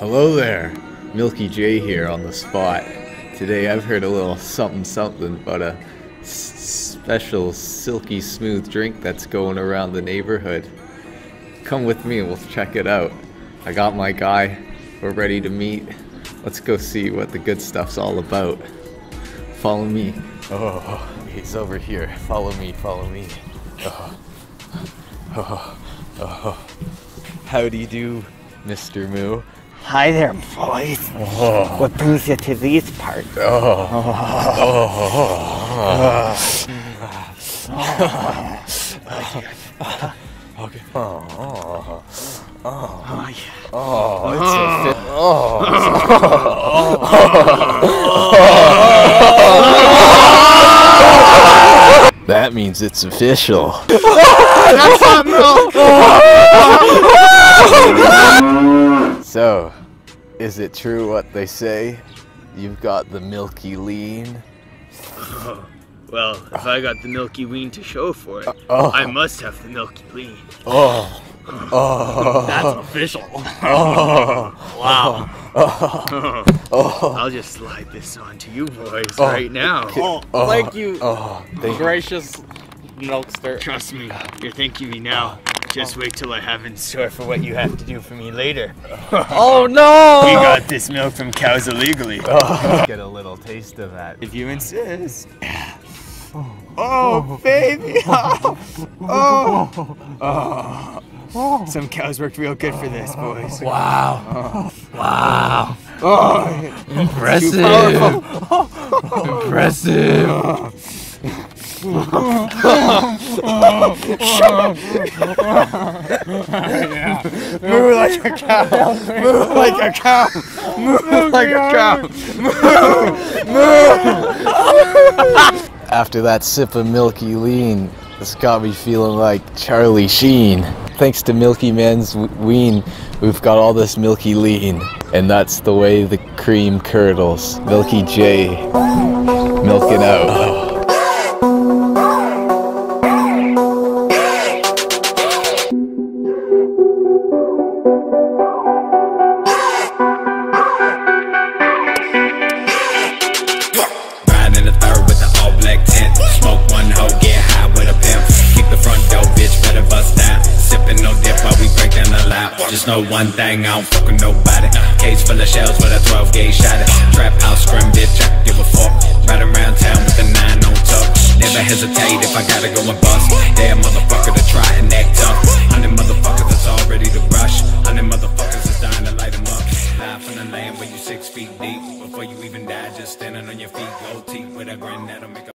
Hello there, Milky J here on the spot. Today I've heard a little something something about a special silky smooth drink that's going around the neighborhood. Come with me and we'll check it out. I got my guy, we're ready to meet. Let's go see what the good stuff's all about. Follow me. Oh, he's over here. Follow me, follow me. Oh, oh, oh. How do you do, Mr. Moo? Hi there, boys. Oh. What brings you to these parts? Okay. Oh, Oh, yeah. oh, it's a fit. Oh. that means it's official. so, is it true what they say? You've got the milky lean. Well, if I got the Milky Ween to show for it, uh, oh. I must have the Milky Lean. Oh, oh, That's official. oh, Wow. oh, I'll just slide this on to you boys oh. right now. Oh, oh, thank you, oh, thank you. gracious milkster. Trust me, you're thanking me now. Oh. Just wait till I have in store for what you have to do for me later. Oh no! We got this milk from cows illegally. Oh. Get a little taste of that. If you insist. Oh, baby! Oh. Some cows worked real good for this, boys. Wow. Wow. Impressive. Impressive. Move like a cow. Move like a cow. Move like a cow. After that sip of Milky Lean, this got me feeling like Charlie Sheen. Thanks to Milky Man's w- Ween, we've got all this Milky Lean. And that's the way the cream curdles. Milky J. Milking out. Just know one thing, I don't fuck with nobody. Cage full of shells with a 12 gauge shot. Trap house scrim, bitch, I give a fuck. Ride around town with the nine on top. Never hesitate if I gotta go and bust. A motherfucker to try and act tough. I'm the motherfucker that's all ready to rush. The motherfuckers that's dying to light 'em up. Live from the land where you six feet deep. Before you even die, just standing on your feet, gold teeth with a grin that'll make a